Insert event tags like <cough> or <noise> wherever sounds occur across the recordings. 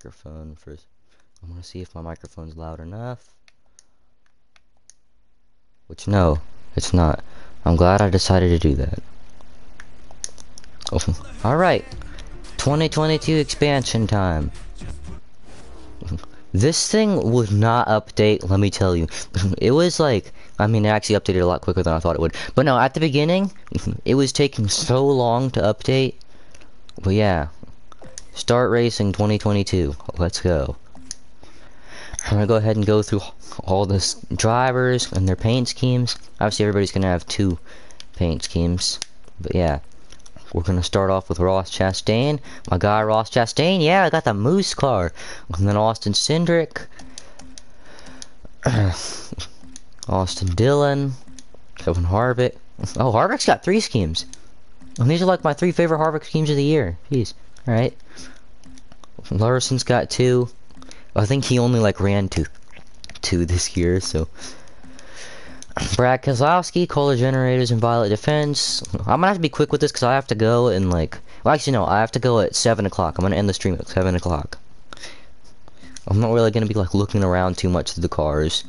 microphone first. I want to see if my microphone's loud enough. Which, no, it's not. I'm glad I decided to do that. Oh, Alright. 2022 expansion time. <laughs> This thing would not update, let me tell you. <laughs> It was like, I mean, it actually updated a lot quicker than I thought it would. But no, at the beginning, <laughs> it was taking so long to update. But yeah, start racing 2022. Let's go. I'm gonna go ahead and go through all the drivers and their paint schemes. Obviously, everybody's gonna have two paint schemes. But yeah, we're gonna start off with Ross Chastain. My guy Ross Chastain, yeah, I got the Moose car. And then Austin Cindric. <clears throat> Austin Dillon. Kevin Harvick. Oh, Harvick's got three schemes. And these are like my three favorite Harvick schemes of the year. Jeez. Alright. Larson's got two. I think he only like ran two two this year, so Brad Keselowski, Kohler Generators, and Violet Defense. I'm gonna have to be quick with this because I have to go and like. Well, actually, no. I have to go at seven o'clock. I'm gonna end the stream at seven o'clock. I'm not really gonna be like looking around too much to the cars.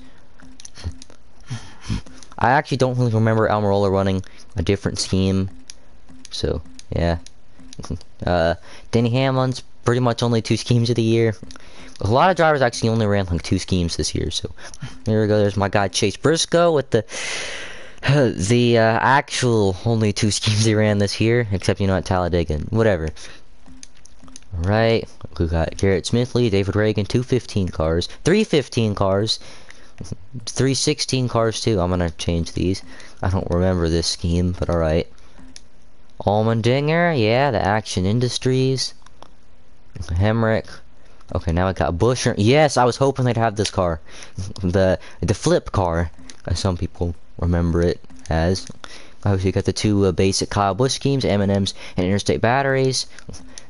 I actually don't really remember Almirola running a different scheme, so yeah. <laughs> uh, Denny Hamlin's pretty much only two schemes of the year. A lot of drivers actually only ran like two schemes this year. So there we go. There's my guy Chase Briscoe with the <sighs> the uh, actual only two <laughs> schemes he ran this year, except you know at Talladega. Whatever. All right, we got Garrett Smithley, David Ragan, two fifteen cars, three fifteen cars, three sixteen cars too. I'm gonna change these. I don't remember this scheme, but all right. Allmendinger, yeah, the Action Industries. Hemric, Okay, now I got Buescher. Yes, I was hoping they'd have this car. <laughs> the the flip car, as some people remember it as. Obviously, you got the two uh, basic Kyle Busch schemes, M&M's and Interstate Batteries.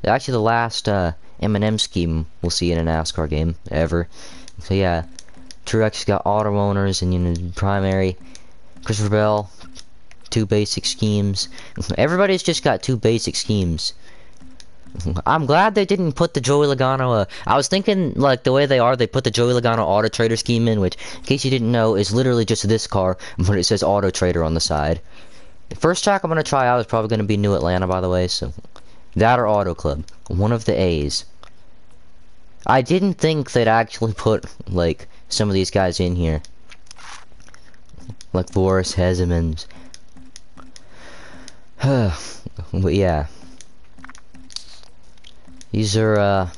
Actually, the last uh, M&M scheme we'll see in a NASCAR game ever. So yeah, Truex got auto owners and you know primary. Christopher Bell, two basic schemes. <laughs> Everybody's just got two basic schemes. <laughs> I'm glad they didn't put the Joey Logano. Uh, I was thinking like the way they are, they put the Joey Logano Auto Trader scheme in, which, in case you didn't know, is literally just this car, <laughs> but it says Auto Trader on the side. The first track I'm gonna try out is probably gonna be New Atlanta, by the way. So that or Auto Club, one of the A's. I didn't think they'd actually put like some of these guys in here, like Loris Hezemans. But yeah. These are, uh,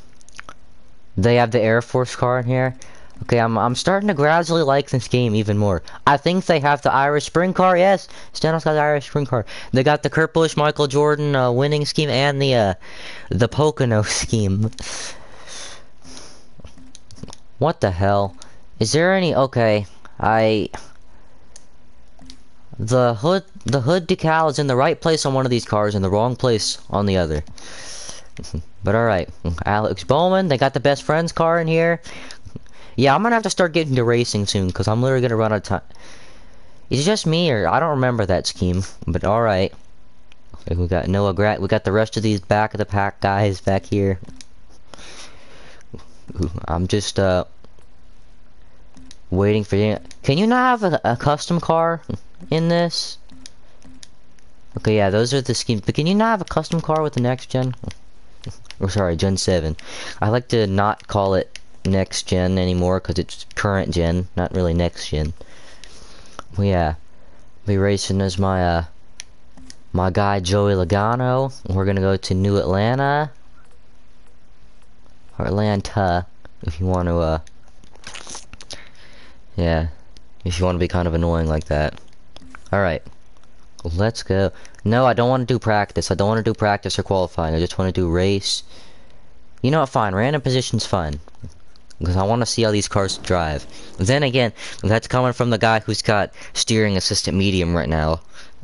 they have the Air Force car in here. Okay, I'm, I'm starting to gradually like this game even more. I think they have the Irish Spring car. Yes, Stano's got the Irish Spring car. They got the Kurt Busch, Michael Jordan uh, winning scheme and the, uh, the Pocono <laughs> scheme. What the hell? Is there any, okay, I, the hood, the hood decal is in the right place on one of these cars and the wrong place on the other. <laughs> But alright, Alex Bowman, they got the best friends car in here. Yeah, I'm gonna have to start getting to racing soon, because I'm literally gonna run out of time. Is it just me, or I don't remember that scheme, but alright. We got Noah Grat, we got the rest of these back of the pack guys back here. I'm just, uh, waiting for you. Can you not have a, a custom car in this? Okay, yeah, those are the schemes, but can you not have a custom car with the next gen? <laughs> or sorry, Gen 7. I like to not call it next gen anymore because it's current gen, not really next gen. Well, yeah, be racing as my uh my guy Joey Logano. We're gonna go to New Atlanta, Atlanta, if you want to. uh Yeah, if you want to be kind of annoying like that. All right. Let's go. No, I don't want to do practice. I don't want to do practice or qualifying. I just want to do race. You know what? Fine. Random position's fine. Because I want to see how these cars drive. Then again, that's coming from the guy who's got steering assistant medium right now.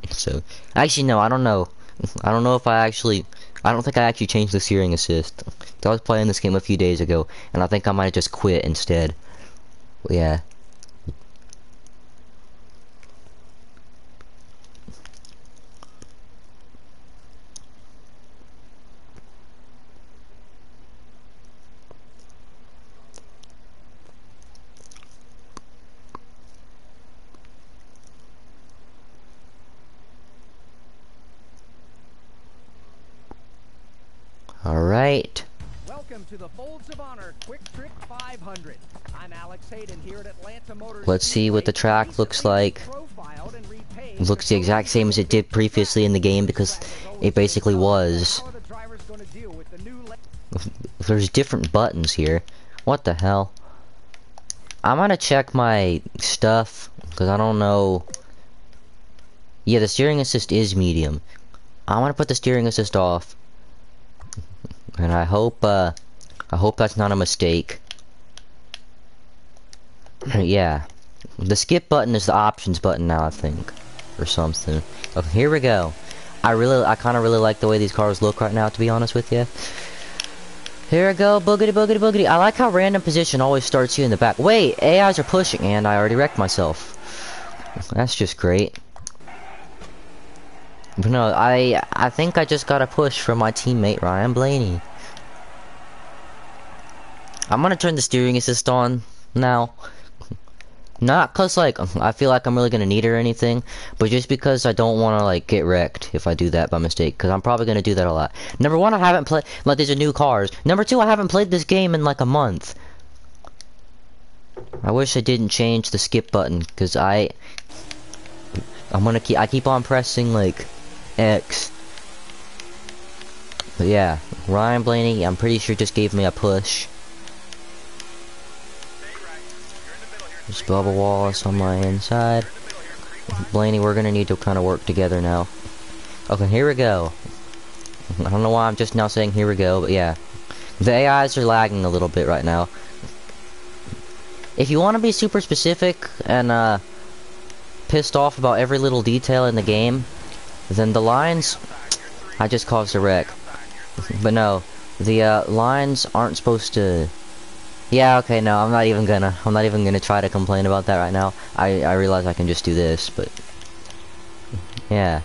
So, actually, no, I don't know. I don't know if I actually... I don't think I actually changed the steering assist. I was playing this game a few days ago, and I think I might have just quit instead. Yeah. Right. Welcome to the Folds of Honor Quick Trip 500. I'm Alex Hayden here at Atlanta Motors. Let's see what the track looks like. It looks the exact same as it did previously in the game because it basically was. There's different buttons here. What the hell? I'm gonna check my stuff because I don't know. Yeah, the steering assist is medium. I'm gonna put the steering assist off, and I hope uh, I hope that's not a mistake. yeah, the skip button is the options button now, I think, or something. Here we go. I really, I kind of really like the way these cars look right now, to be honest with you. Here we go, boogity boogity boogity. I like how random position always starts you in the back. Wait, AIs are pushing, and I already wrecked myself. That's just great. But no, I I think I just got a push from my teammate Ryan Blaney. I'm gonna turn the steering assist on now. Not cause like I feel like I'm really gonna need it or anything, but just because I don't want to like get wrecked if I do that by mistake. Cause I'm probably gonna do that a lot. Number one, I haven't played like these are new cars. Number two, I haven't played this game in like a month. I wish I didn't change the skip button, cause I I'm gonna keep I keep on pressing like X. But yeah, Ryan Blaney, I'm pretty sure just gave me a push. There's Bubba Wallace on my inside. Blaney, we're gonna need to kind of work together now. Okay, here we go. I don't know why I'm just now saying here we go, but yeah. The AIs are lagging a little bit right now. If you want to be super specific and uh, pissed off about every little detail in the game, then the lines, I just caused a wreck. But no, the uh, lines aren't supposed to yeah, okay, no, I'm not even gonna, I'm not even gonna try to complain about that right now. I, I realize I can just do this, but, yeah.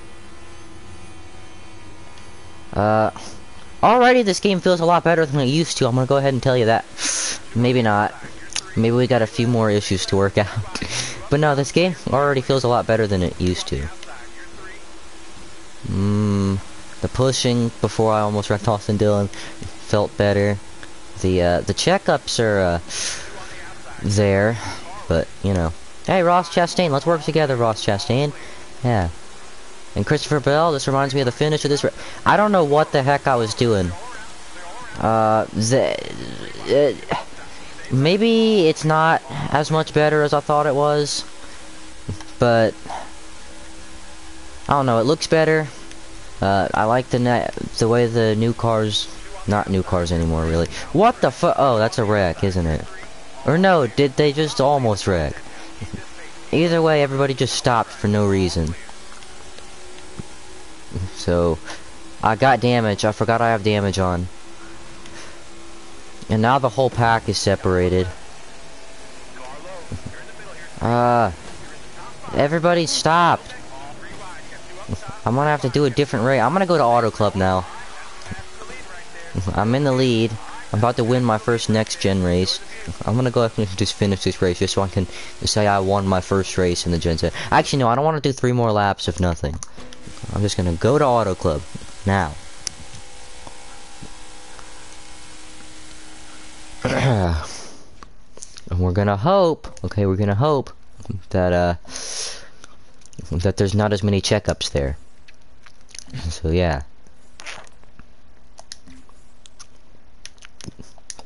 Uh, already this game feels a lot better than it used to, I'm gonna go ahead and tell you that. Maybe not. Maybe we got a few more issues to work <laughs> out. but no, this game already feels a lot better than it used to. Mmm, the pushing before I almost wrecked Austin Dillon felt better. The uh, the checkups are uh, there, but you know. Hey, Ross Chastain, let's work together, Ross Chastain. Yeah. And Christopher Bell, this reminds me of the finish of this. I don't know what the heck I was doing. Uh, the, uh, maybe it's not as much better as I thought it was, but I don't know. It looks better. Uh, I like the the way the new cars not new cars anymore, really. What the fu- Oh, that's a wreck, isn't it? Or no, did they just almost wreck? Either way, everybody just stopped for no reason. So, I got damage. I forgot I have damage on. And now the whole pack is separated. Uh, everybody stopped. I'm gonna have to do a different race. I'm gonna go to Auto Club now. I'm in the lead. I'm about to win my first next gen race. I'm gonna go ahead and just finish this race just so I can say I won my first race in the gen set. Actually, no, I don't want to do three more laps of nothing. I'm just gonna go to Auto Club now. <clears throat> and we're gonna hope, okay, we're gonna hope that uh that there's not as many checkups there. So yeah.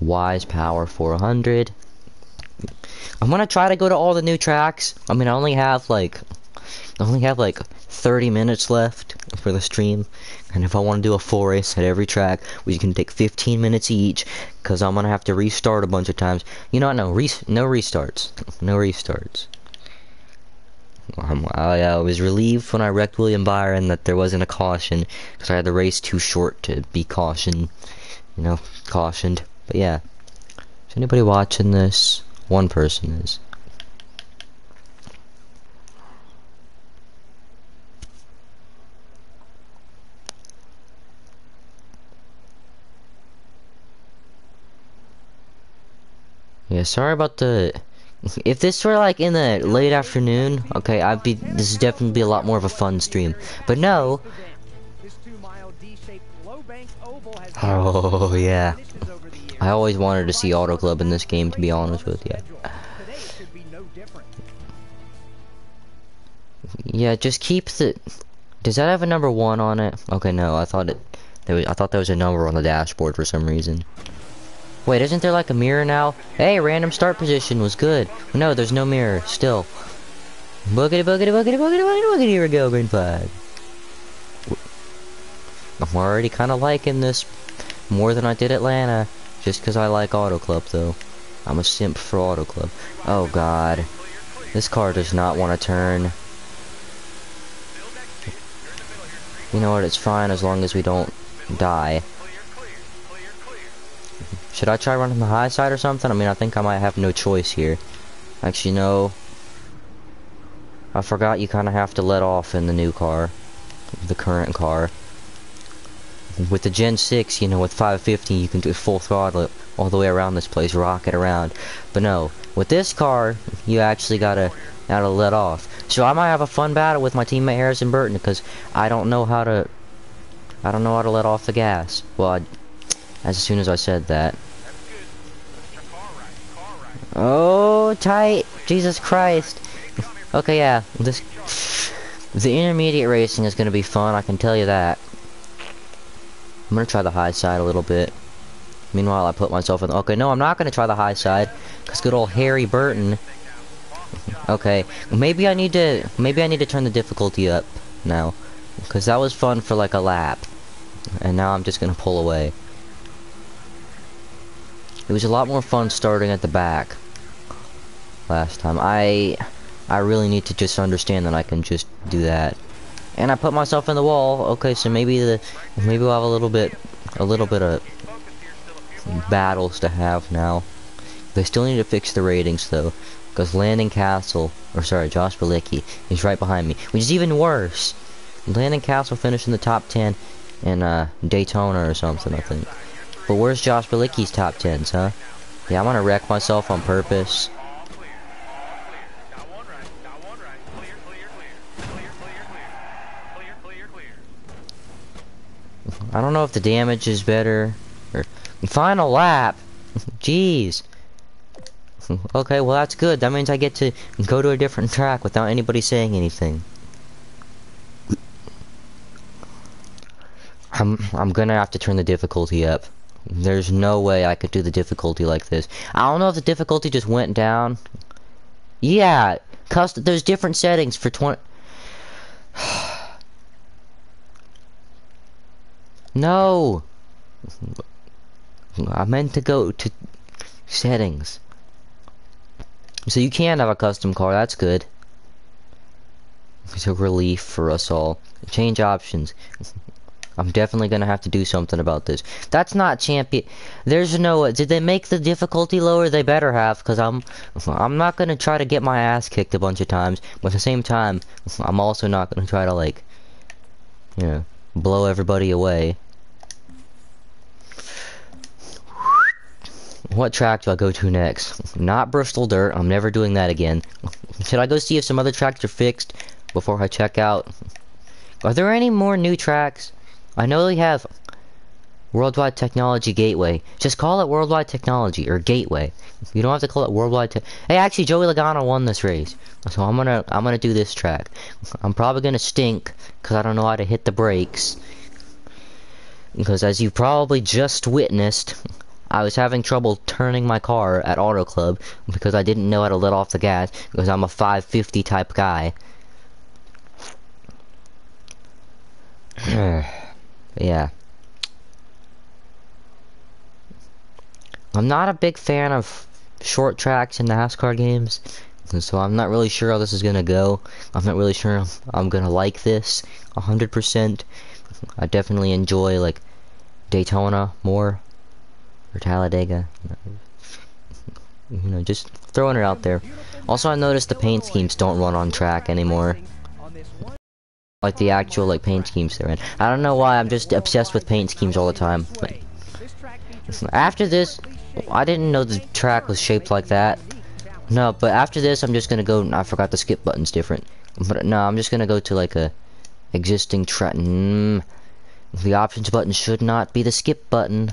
Wise Power 400. I'm gonna try to go to all the new tracks. I mean, I only have like, I only have like 30 minutes left for the stream. And if I want to do a full race at every track, we can take 15 minutes each, because I'm gonna have to restart a bunch of times. You know, no, no restarts, no restarts. Um, I, I was relieved when I wrecked William Byron that there wasn't a caution, because I had the race too short to be cautioned, you know, cautioned. But yeah. Is anybody watching this? One person is. Yeah, sorry about the... <laughs> If this were like in the late afternoon, okay, I'd be... This is definitely be a lot more of a fun stream. But no, Oh, yeah. I always wanted to see Auto Club in this game, to be honest with you. Yeah, just keep the. Does that have a number one on it? Okay, no. I thought it. There was. I thought there was a number on the dashboard for some reason. Wait, isn't there like a mirror now? Hey, random start position was good. No, there's no mirror. Still. Boogity boogity boogity boogity boogity boogity. Here we go, green flag. I'm already kind of liking this more than I did Atlanta, just 'cause I like Auto Club though. I'm a simp for Auto Club. Oh God, this car does not want to turn. You know what? It's fine as long as we don't die. Should I try running the high side or something? I mean, I think I might have no choice here. Actually, no. I forgot you kind of have to let off in the new car. The current car. With the Gen 6, you know, with 550, you can do full throttle all the way around this place, rock it around. But no, with this car, you actually gotta, gotta let off. So I might have a fun battle with my teammate Harrison Burton because I don't know how to, I don't know how to let off the gas. Well, I, as soon as I said that. Oh, tight! Jesus Christ! Okay, yeah, this, the intermediate racing is gonna be fun. I can tell you that. I'm gonna try the high side a little bit. Meanwhile, I put myself in. Okay, no, I'm not gonna try the high side, cause good old Harry Burton. Okay, maybe I need to. Maybe I need to turn the difficulty up now, cause that was fun for like a lap, and now I'm just gonna pull away. It was a lot more fun starting at the back last time. I I really need to just understand that I can just do that. And I put myself in the wall. Okay, so maybe the maybe we'll have a little bit a little bit of battles to have now. They still need to fix the ratings though, because Landon Cassill, or sorry, Josh Bilicki is right behind me, which is even worse. Landon Cassill finished in the top 10 in uh, Daytona or something, I think. But where's Josh Bilicki's top 10s, huh? Yeah, I'm gonna wreck myself on purpose. I don't know if the damage is better. Or final lap. <laughs> Jeez. Okay, well that's good. That means I get to go to a different track without anybody saying anything. I'm I'm gonna have to turn the difficulty up. There's no way I could do the difficulty like this. I don't know if the difficulty just went down. Yeah, custom. There's different settings for 20. <sighs> no. I meant to go to settings. So you can have a custom car. That's good. It's a relief for us all. Change options. I'm definitely gonna have to do something about this. That's not champion. There's no. Did they make the difficulty lower? They better have, cause I'm. I'm not gonna try to get my ass kicked a bunch of times. But at the same time, I'm also not gonna try to like, you know, blow everybody away. What track do I go to next? Not Bristol Dirt. I'm never doing that again. Should I go see if some other tracks are fixed before I check out? Are there any more new tracks? I know they have Worldwide Technology Gateway. Just call it Worldwide Technology or Gateway. You don't have to call it Worldwide Te Hey, actually Joey Logano won this race. So I'm gonna I'm gonna do this track. I'm probably gonna stink cuz I don't know how to hit the brakes. Because as you probably just witnessed, I was having trouble turning my car at Auto Club because I didn't know how to let off the gas because I'm a 550 type guy. <sighs> yeah. I'm not a big fan of short tracks in the NASCAR games, so I'm not really sure how this is gonna go. I'm not really sure I'm gonna like this 100%. I definitely enjoy like Daytona more or Talladega. You know, just throwing it out there. Also, I noticed the paint schemes don't run on track anymore. Like the actual like paint schemes they're in. I don't know why. I'm just obsessed with paint schemes all the time. Like, after this, I didn't know the track was shaped like that. No, but after this, I'm just gonna go. I forgot the skip button's different. But no, I'm just gonna go to like a existing track. Mm, The options button should not be the skip button.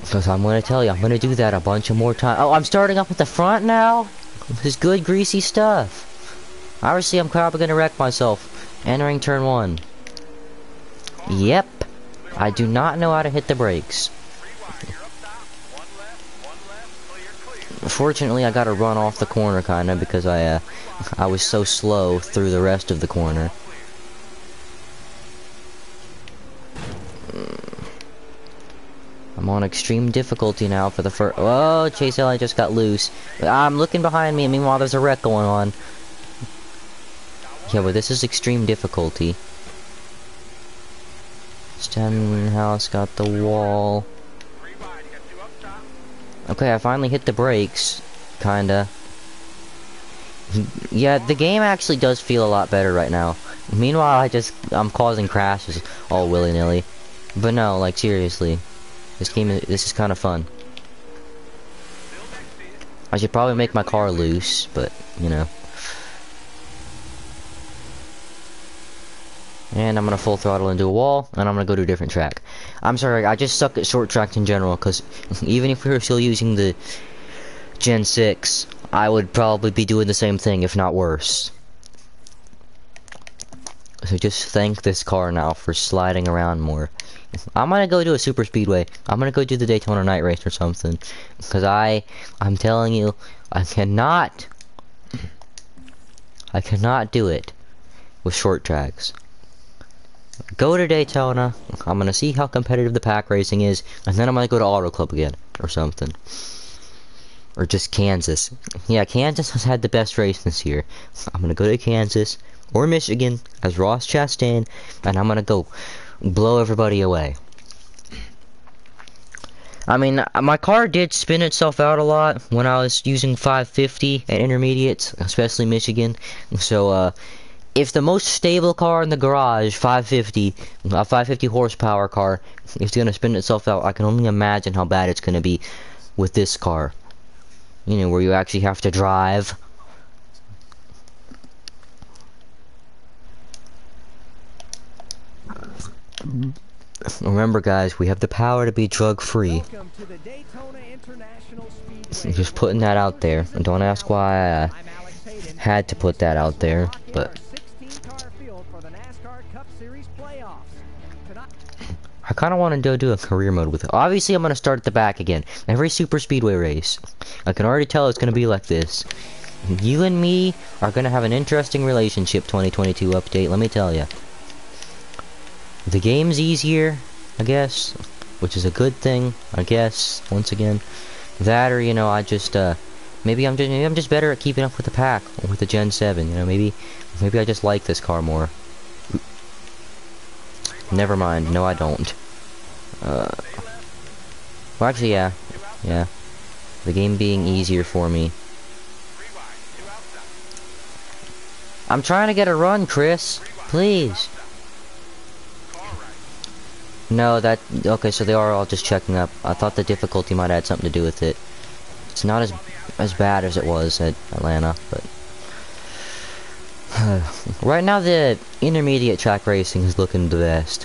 Because I'm going to tell you, I'm going to do that a bunch of more times. Oh, I'm starting up at the front now? This is good, greasy stuff. Obviously, I'm probably going to wreck myself. Entering turn one. Yep. I do not know how to hit the brakes. Fortunately, I got to run off the corner kind of because I uh, I was so slow through the rest of the corner. I'm on extreme difficulty now for the first. Oh, Chase Elliott just got loose. I'm looking behind me, meanwhile there's a wreck going on. Yeah, but this is extreme difficulty. Stenhouse got the wall. Okay, I finally hit the brakes. Kinda. <laughs> Yeah, the game actually does feel a lot better right now. Meanwhile, I just, I'm causing crashes all willy-nilly. But no, like, seriously. This game, is, this is kind of fun. I should probably make my car loose, but, you know. And I'm gonna full throttle into a wall, and I'm gonna go to a different track. I'm sorry, I just suck at short tracks in general, because <laughs> even if we were still using the Gen 6, I would probably be doing the same thing, if not worse. So just thank this car now for sliding around more. I'm gonna go do a super speedway. I'm gonna go do the Daytona night race or something. Cause I, I'm telling you, I cannot, I cannot do it with short tracks. Go to Daytona. I'm gonna see how competitive the pack racing is, and then I'm gonna go to Auto Club again or something. Or just Kansas. Yeah, Kansas has had the best race this year. I'm gonna go to Kansas or Michigan as Ross Chastain, and I'm gonna go blow everybody away. I mean, my car did spin itself out a lot when I was using 550 at intermediates, especially Michigan. So, uh, if the most stable car in the garage, 550, a 550 horsepower car, is gonna spin itself out, I can only imagine how bad it's gonna be with this car. You know, where you actually have to drive. Remember guys, we have the power to be drug free. Just putting that out there. And don't ask why I had to put that out there, but I kind of want to go do a career mode with it. Obviously, I'm going to start at the back again. Every super speedway race. I can already tell it's going to be like this. You and me are going to have an interesting relationship 2022 update, let me tell you. The game's easier, I guess, which is a good thing, I guess, once again. That or, you know, I just, uh, maybe I'm just, maybe I'm just better at keeping up with the pack, with the Gen 7, you know, maybe, maybe I just like this car more. Never mind. No, I don't. Uh, well, actually, yeah. Yeah. The game being easier for me. I'm trying to get a run, Chris. Please. No, that... Okay, so they are all just checking up. I thought the difficulty might have something to do with it. It's not as as bad as it was at Atlanta, but... <sighs> right now the intermediate track racing is looking the best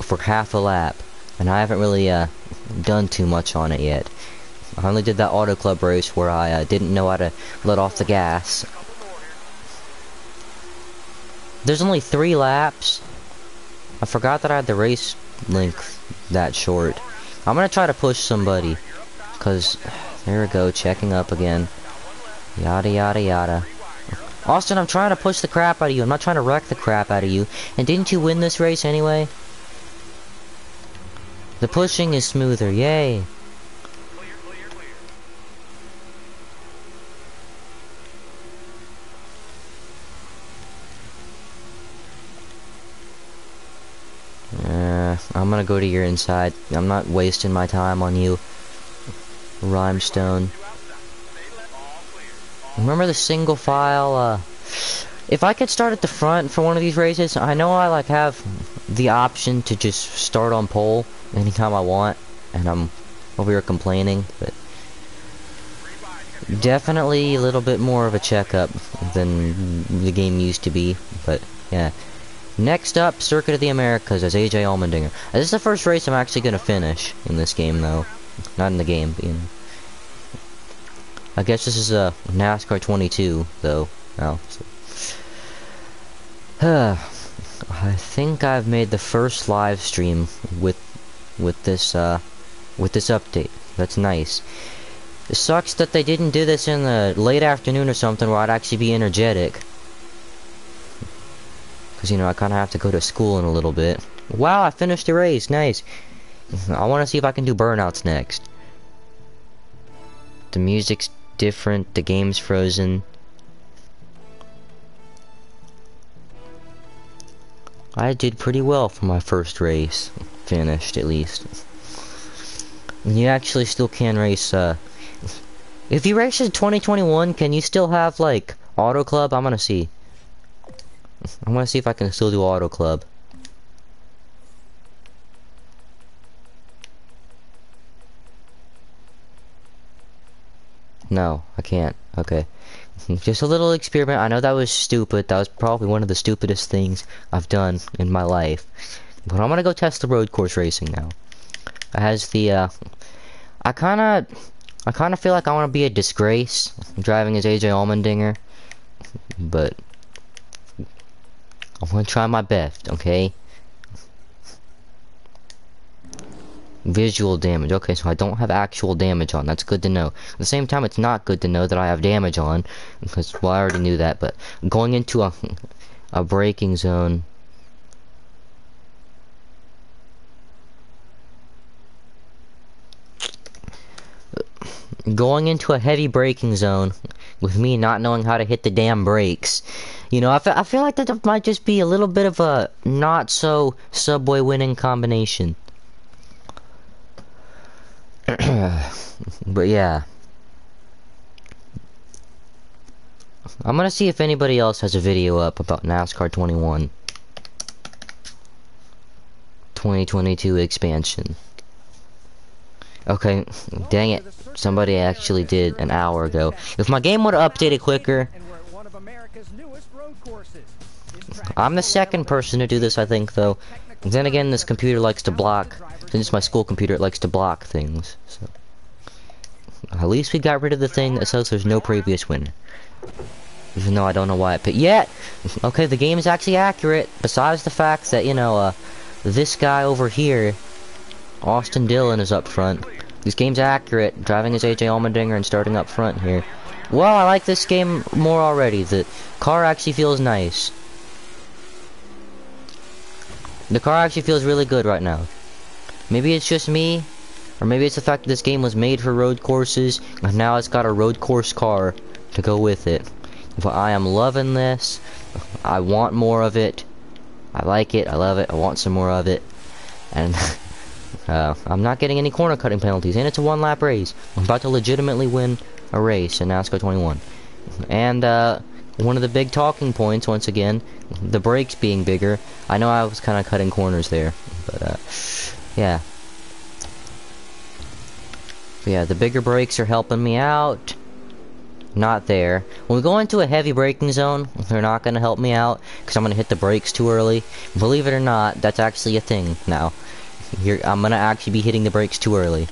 for half a lap and I haven't really uh, done too much on it yet. I only did that auto club race where I uh, didn't know how to let off the gas. There's only three laps. I forgot that I had the race length that short. I'm gonna try to push somebody. Cause, there we go, checking up again. Yada yada yada. Austin, I'm trying to push the crap out of you. I'm not trying to wreck the crap out of you. And didn't you win this race anyway? The pushing is smoother, yay! Uh, I'm gonna go to your inside. I'm not wasting my time on you. Rhymestone. Remember the single file, uh... If I could start at the front for one of these races, I know I, like, have the option to just start on pole anytime I want, and I'm over here complaining, but... Definitely a little bit more of a checkup than the game used to be, but, yeah. Next up, Circuit of the Americas as AJ Allmendinger. This is the first race I'm actually gonna finish in this game, though. Not in the game, but, you know. I guess this is a NASCAR 22, though. Now, so. <sighs> I think I've made the first live stream with with this uh with this update. That's nice. It sucks that they didn't do this in the late afternoon or something where I'd actually be energetic. Because, you know, I kind of have to go to school in a little bit. Wow, I finished the race. Nice. I want to see if I can do burnouts next. The music's different. The game's frozen. I did pretty well for my first race. Finished, at least. You actually still can race, uh... If you race in 2021, can you still have, like, Auto Club? I'm gonna see. I want to see if I can still do Auto Club. No, I can't. Okay. <laughs> Just a little experiment. I know that was stupid. That was probably one of the stupidest things I've done in my life. But I'm gonna go test the road course racing now. It has the, uh... I kinda... I kinda feel like I wanna be a disgrace driving as AJ Allmendinger. But... I'm gonna try my best, okay? Visual damage. Okay, so I don't have actual damage on. That's good to know. At the same time, it's not good to know that I have damage on. Because, well, I already knew that. But going into a, a braking zone... Going into a heavy braking zone with me not knowing how to hit the damn brakes. You know, I feel, I feel like that might just be a little bit of a not so Subway winning combination. <clears throat> but yeah. I'm gonna see if anybody else has a video up about NASCAR 21. 2022 expansion. Okay, dang it. Somebody actually did an hour ago. If my game would have updated quicker... I'm the second person to do this, I think, though. And then again, this computer likes to block... Since it's my school computer, it likes to block things, so... At least we got rid of the thing that says there's no previous winner. Even though I don't know why it picked... Yet! Okay, the game is actually accurate. Besides the fact that, you know, uh... This guy over here... Austin Dillon is up front. This game's accurate, driving as AJ Allmendinger and starting up front here. Well, I like this game more already. The car actually feels nice. The car actually feels really good right now. Maybe it's just me, or maybe it's the fact that this game was made for road courses, and now it's got a road course car to go with it. But I am loving this. I want more of it. I like it. I love it. I want some more of it. And <laughs> uh, I'm not getting any corner cutting penalties, and it's a one lap race. I'm about to legitimately win a race in NASCAR 21. And uh, one of the big talking points, once again, the brakes being bigger. I know I was kind of cutting corners there, but uh, yeah. But yeah, the bigger brakes are helping me out. Not there. When we go into a heavy braking zone, they're not going to help me out because I'm going to hit the brakes too early. Believe it or not, that's actually a thing now. You're, I'm to actually be hitting the brakes too early.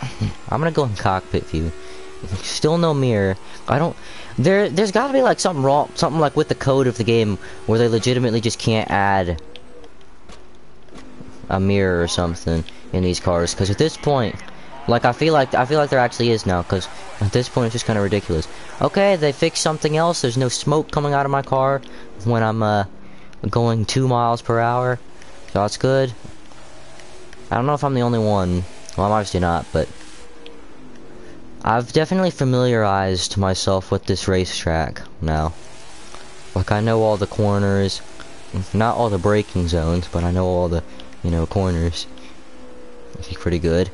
<laughs> I'm to go in cockpit view. Still no mirror. I don't... There, there's got to be like something wrong, something like with the code of the game where they legitimately just can't add a mirror or something in these cars. Because at this point, like I feel like I feel like there actually is now. Because at this point, it's just kind of ridiculous. Okay, they fixed something else. There's no smoke coming out of my car when I'm uh, going two miles per hour. So that's good. I don't know if I'm the only one. Well, I'm obviously not, but I've definitely familiarized myself with this racetrack now. Like I know all the corners, not all the braking zones, but I know all the, you know, corners. Pretty good.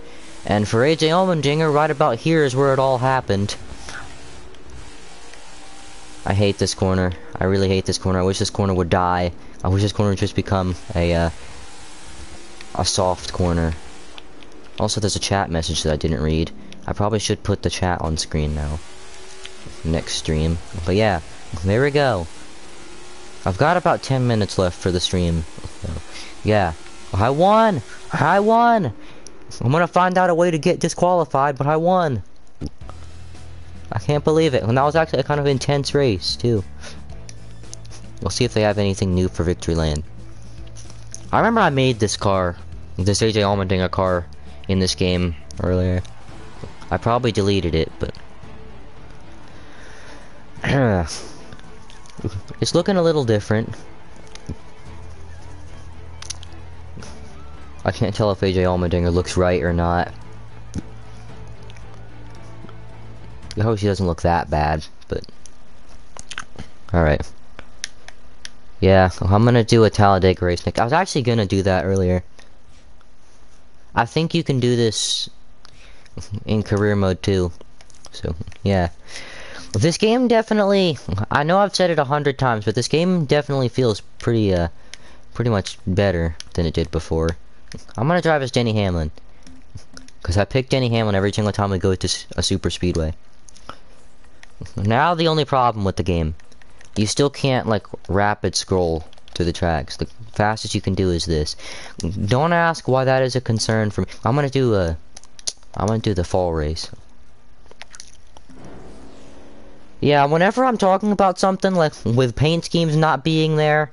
And for AJ Allmendinger, right about here is where it all happened. I hate this corner. I really hate this corner. I wish this corner would die. I wish this corner would just become a, uh, a soft corner. Also, there's a chat message that I didn't read. I probably should put the chat on screen now. Next stream. But yeah, there we go. I've got about 10 minutes left for the stream. So, yeah. I won! I won! I'm gonna find out a way to get disqualified, but I won! I can't believe it. And that was actually a kind of intense race, too. We'll see if they have anything new for Victory Land. I remember I made this car, this AJ Allmendinger car, in this game earlier. I probably deleted it, but... <clears throat> it's looking a little different. I can't tell if AJ Allmendinger looks right or not. I hope she doesn't look that bad, but... Alright. Yeah, I'm gonna do a Talladega race next. I was actually gonna do that earlier. I think you can do this in career mode too. So, yeah. This game definitely, I know I've said it a hundred times, but this game definitely feels pretty, uh, pretty much better than it did before. I'm gonna drive as Denny Hamlin. Because I pick Denny Hamlin every single time we go to a super speedway. Now the only problem with the game you still can't like rapid scroll to the tracks. The fastest you can do is this. Don't ask why that is a concern for me. I'm gonna do a I'm gonna do the fall race. Yeah, whenever I'm talking about something like with paint schemes not being there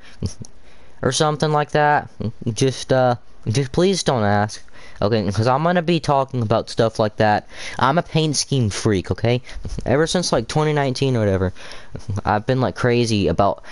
or something like that, just uh just please don't ask. Okay, because I'm gonna be talking about stuff like that. I'm a paint scheme freak, okay? Ever since like 2019 or whatever, I've been like crazy about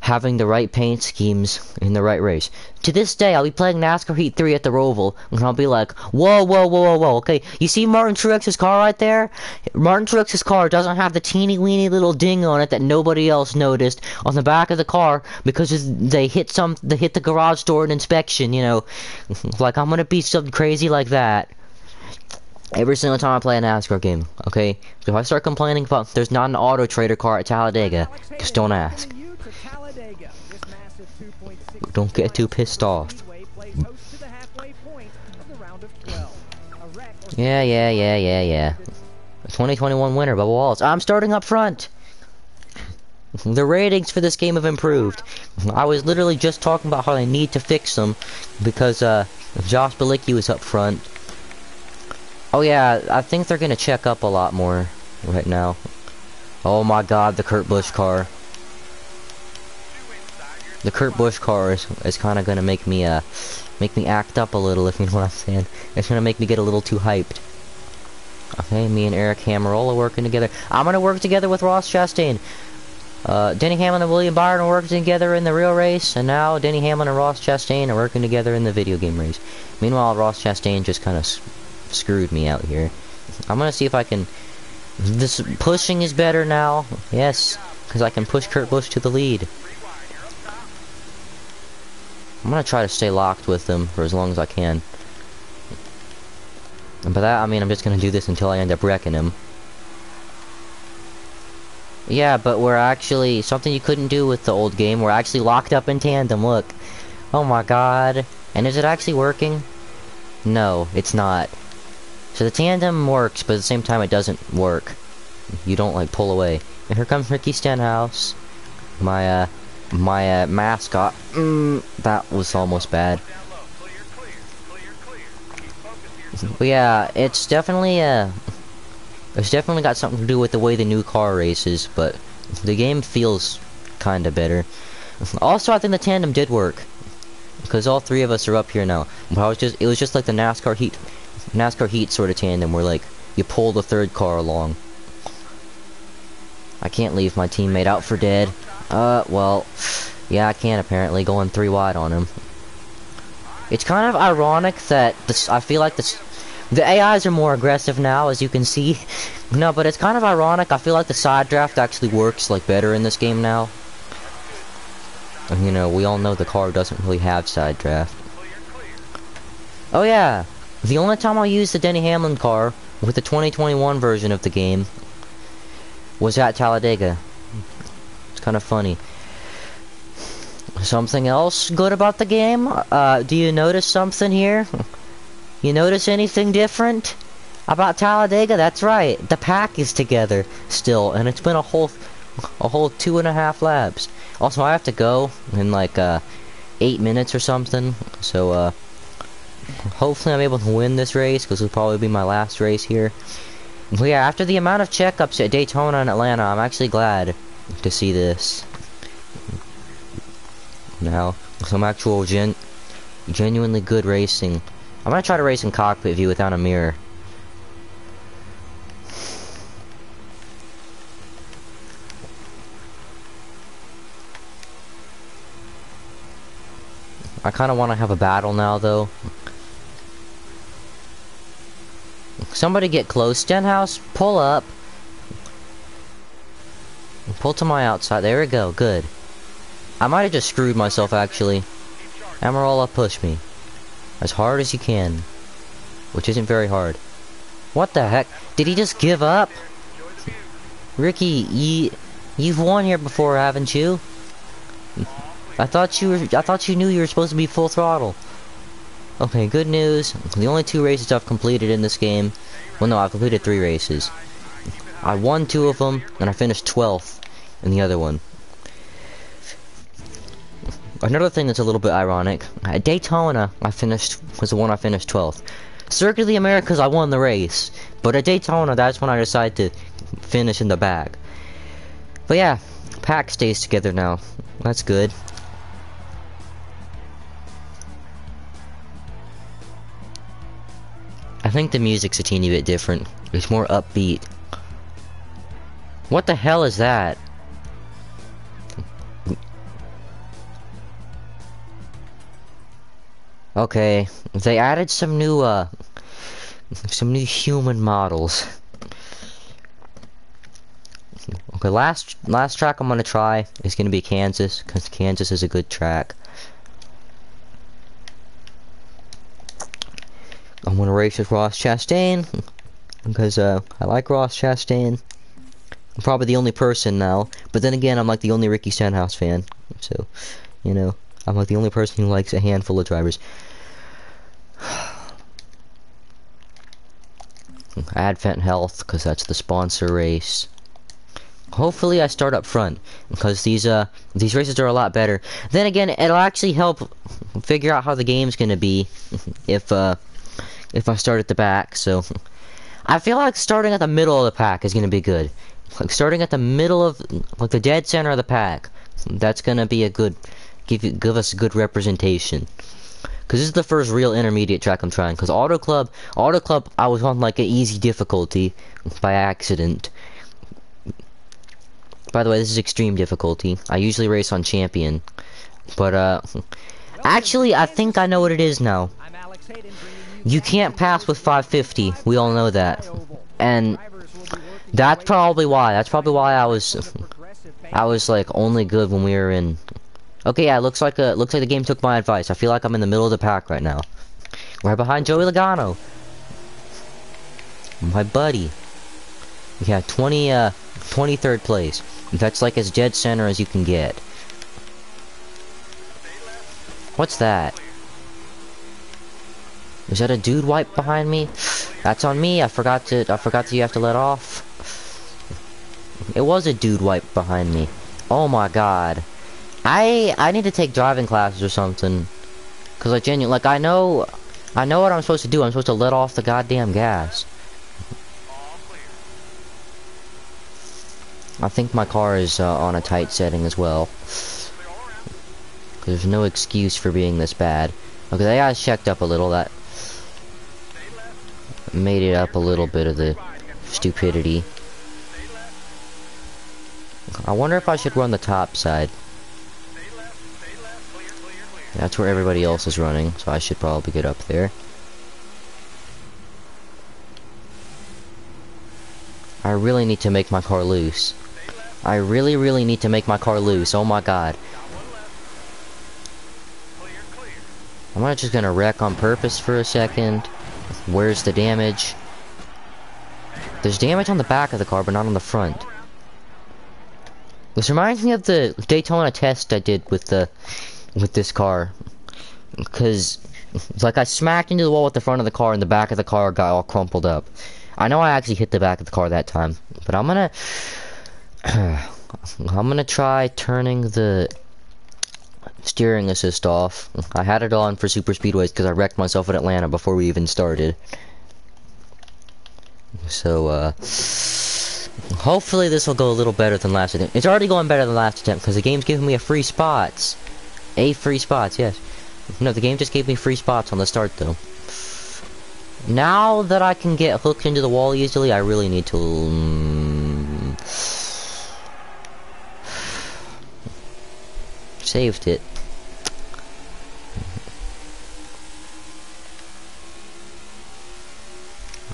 having the right paint schemes in the right race. To this day, I'll be playing NASCAR Heat 3 at the Roval, and I'll be like, whoa, whoa, whoa, whoa, whoa, okay, you see Martin Truex's car right there? Martin Truex's car doesn't have the teeny weeny little ding on it that nobody else noticed on the back of the car because they hit some, they hit the garage door in inspection, you know. <laughs> like, I'm gonna be something crazy like that. Every single time I play a NASCAR game, okay? If I start complaining about there's not an auto trader car at Talladega, just don't ask. Don't get too pissed off. Yeah, yeah, yeah, yeah, yeah. 2021 winner, Bubba Wallace. I'm starting up front. The ratings for this game have improved. I was literally just talking about how I need to fix them because uh, Josh Bilicki was up front. Oh yeah, I think they're gonna check up a lot more right now. Oh my god, the Kurt Busch car the Kurt Busch car is, is kind of gonna make me uh make me act up a little if you know what I'm saying. It's gonna make me get a little too hyped. Okay, me and Aric Almirola working together. I'm gonna work together with Ross Chastain. Uh, Denny Hamlin and William Byron are working together in the real race, and now Denny Hamlin and Ross Chastain are working together in the video game race. Meanwhile, Ross Chastain just kind of screwed me out here. I'm gonna see if I can... This pushing is better now. Yes, because I can push Kurt Busch to the lead. I'm gonna try to stay locked with them for as long as I can. And by that, I mean I'm just gonna do this until I end up wrecking him. Yeah, but we're actually... Something you couldn't do with the old game. We're actually locked up in tandem, look. Oh my god. And is it actually working? No, it's not. So the tandem works, but at the same time it doesn't work. You don't, like, pull away. And here comes Ricky Stenhouse. My, uh, my uh, mascot. Mm, that was almost bad. But yeah, it's definitely uh, it's definitely got something to do with the way the new car races, but the game feels kind of better. Also, I think the tandem did work because all three of us are up here now. But I was just, it was just like the NASCAR Heat, NASCAR Heat sort of tandem where like you pull the third car along. I can't leave my teammate out for dead. Uh, well, yeah, I can apparently, going three wide on him. It's kind of ironic that this, I feel like this, the AIs are more aggressive now, as you can see. <laughs> no, but it's kind of ironic. I feel like the side draft actually works, like, better in this game now. You know, we all know the car doesn't really have side draft. Oh, yeah. The only time I used the Denny Hamlin car with the 2021 version of the game was at Talladega kind of funny. Something else good about the game? Uh, do you notice something here? <laughs> You notice anything different? About Talladega? That's right. The pack is together still, and it's been a whole a whole two and a half laps. Also, I have to go in like uh, eight minutes or something. So uh, hopefully I'm able to win this race because it'll probably be my last race here. But yeah, after the amount of checkups at Daytona and Atlanta, I'm actually glad to see this. Now, some actual gen genuinely good racing. I'm gonna try to race in cockpit view without a mirror. I kind of want to have a battle now, though. Somebody get close. Stenhouse, pull up. Pull to my outside. There we go. Good. I might have just screwed myself, actually. Almirola, push me. As hard as you can. Which isn't very hard. What the heck? Did he just give up? Ricky, you, you've won here before, haven't you? I thought you were, I thought you knew you were supposed to be full throttle. Okay, good news. The only two races I've completed in this game. Well, no, I've completed three races. I won two of them, and I finished 12th in the other one. Another thing that's a little bit ironic, at Daytona, I finished, was the one I finished 12th. Circuit of the Americas, I won the race. But at Daytona, that's when I decided to finish in the back. But yeah, pack stays together now. That's good. I think the music's a teeny bit different. It's more upbeat. What the hell is that? Okay, they added some new, uh, some new human models. Okay, last last track I'm gonna try is gonna be Kansas, cause Kansas is a good track. I'm gonna race with Ross Chastain because uh, I like Ross Chastain. I'm probably the only person now, but then again, I'm like the only Ricky Stenhouse fan, so you know, I'm like the only person who likes a handful of drivers. <sighs> Advent Health, because that's the sponsor race. Hopefully, I start up front because these uh these races are a lot better. Then again, it'll actually help figure out how the game's gonna be <laughs> if uh if I start at the back. So <laughs> I feel like starting at the middle of the pack is gonna be good. Like starting at the middle of like the dead center of the pack. That's gonna be a good give you give us a good representation. Cause this is the first real intermediate track I'm trying. Cause Auto Club, Auto Club, I was on like an easy difficulty by accident. By the way, this is extreme difficulty. I usually race on champion. But, uh, actually, I think I know what it is now. You can't pass with 550. We all know that. And that's probably why. That's probably why I was, I was like only good when we were in. Okay, yeah, looks like uh, looks like the game took my advice. I feel like I'm in the middle of the pack right now. Right behind Joey Logano. My buddy. Yeah, 20, uh, 23rd place. That's like as dead center as you can get. What's that? Is that a dude wipe behind me? That's on me. I forgot to. I forgot that you have to let off. It was a dude wipe behind me. Oh my god. I I need to take driving classes or something. Cause I genuinely like I know, I know what I'm supposed to do. I'm supposed to let off the goddamn gas. I think my car is uh, on a tight setting as well. There's no excuse for being this bad. Okay, the guy's checked up a little. That made it up a little bit of the stupidity. I wonder if I should run the top side. That's where everybody else is running, so I should probably get up there. I really need to make my car loose. I really, really need to make my car loose. Oh my god. I'm not just gonna wreck on purpose for a second. Where's the damage? There's damage on the back of the car, but not on the front. This reminds me of the Daytona test I did with the with this car. Because it's like I smacked into the wall with the front of the car and the back of the car got all crumpled up. I know I actually hit the back of the car that time, but I'm gonna <clears throat> I'm gonna try turning the steering assist off. I had it on for super speedways because I wrecked myself in Atlanta before we even started. So, uh, hopefully this will go a little better than last attempt. It's already going better than last attempt because the game's giving me a free spots. A free spots, yes. No, the game just gave me free spots on the start though. Now that I can get hooked into the wall easily, I really need to... Um, saved it.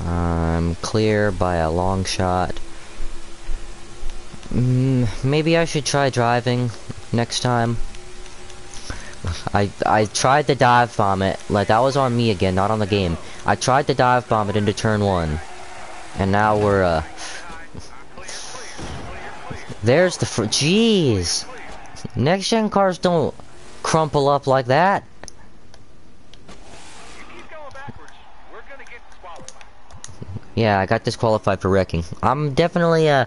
I'm clear by a long shot. Mm, maybe I should try driving next time. I I tried to dive bomb it. Like that was on me again, not on the game. I tried to dive bomb it into turn one, and now we're uh. There's the fr- jeez. Next gen cars don't crumple up like that. Yeah, I got disqualified for wrecking. I'm definitely uh,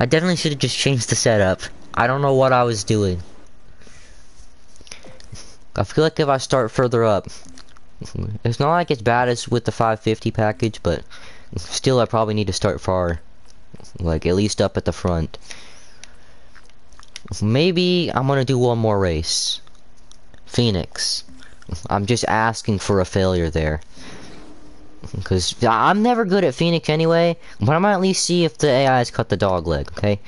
I definitely should have just changed the setup. I don't know what I was doing. I feel like if I start further up, it's not like it's bad as with the 550 package, but still I probably need to start far. Like, at least up at the front. Maybe I'm gonna do one more race. Phoenix. I'm just asking for a failure there. Because I'm never good at Phoenix anyway, but I might at least see if the AI has cut the dog leg, okay?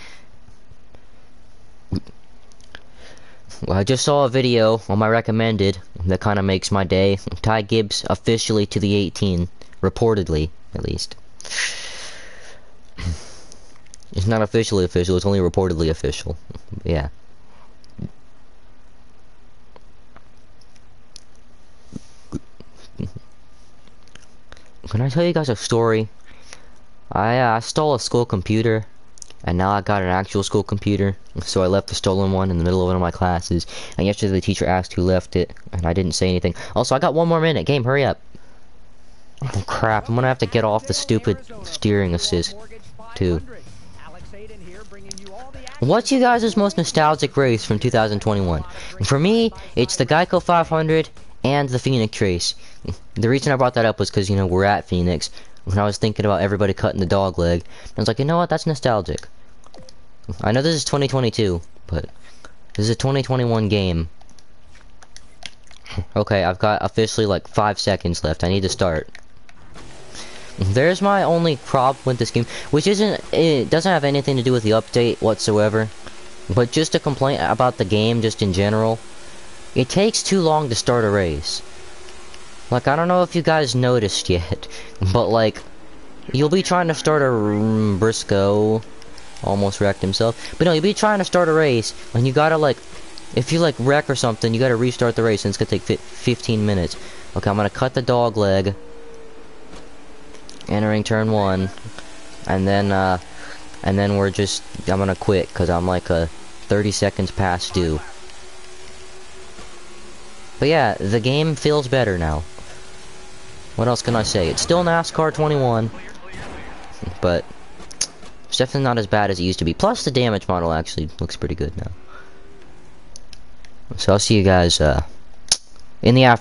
Well, I just saw a video on my recommended that kind of makes my day. Ty Gibbs officially to the 18, reportedly, at least. It's not officially official, it's only reportedly official. Yeah. Can I tell you guys a story? I, uh, stole a school computer, and now I got an actual school computer. So I left the stolen one in the middle of one of my classes. And yesterday the teacher asked who left it, and I didn't say anything. Also, I got one more minute. Game, hurry up. Oh crap, I'm gonna have to get off the stupid steering assist, too. What's you guys' most nostalgic race from 2021? For me, it's the Geico 500 and the Phoenix race. The reason I brought that up was because, you know, we're at Phoenix. When I was thinking about everybody cutting the dog leg, I was like, you know what, that's nostalgic. I know this is 2022, but this is a 2021 game. Okay, I've got officially like five seconds left. I need to start. There's my only problem with this game, which isn't, it doesn't have anything to do with the update whatsoever, but just a complaint about the game just in general. It takes too long to start a race. Like, I don't know if you guys noticed yet, <laughs> but like, you'll be trying to start a Briscoe, almost wrecked himself, but no, you'll be trying to start a race, and you gotta like, if you like wreck or something, you gotta restart the race, and it's gonna take 15 minutes. Okay, I'm gonna cut the dog leg entering turn one, and then uh, and then we're just I'm gonna quit because I'm like a 30 seconds past due. But yeah, the game feels better now. What else can I say? It's still NASCAR 21, but it's definitely not as bad as it used to be. Plus, the damage model actually looks pretty good now. So I'll see you guys uh, in the afternoon.